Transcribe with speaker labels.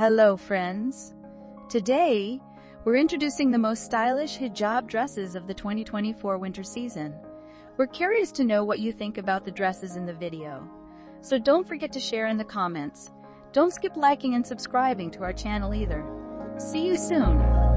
Speaker 1: Hello friends! Today, we're introducing the most stylish hijab dresses of the 2024 winter season. We're curious to know what you think about the dresses in the video. So don't forget to share in the comments. Don't skip liking and subscribing to our channel either. See you soon!